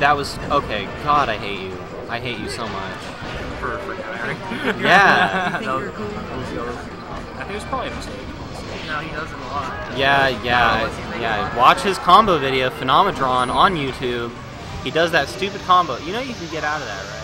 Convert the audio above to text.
that was okay. God, I hate you. I hate you so much. For, for Yeah. No, cool? I think it was probably a mistake. No, he does it a lot. Yeah, yeah, yeah. Watch his combo video, Phenomedron, on YouTube. He does that stupid combo. You know you can get out of that, right?